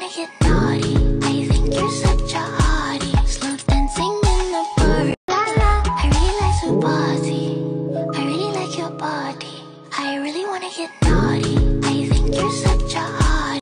I wanna get naughty. I think you're such a hottie. Slow dancing in the bar. La la. I really like your body. I really like your body. I really wanna get naughty.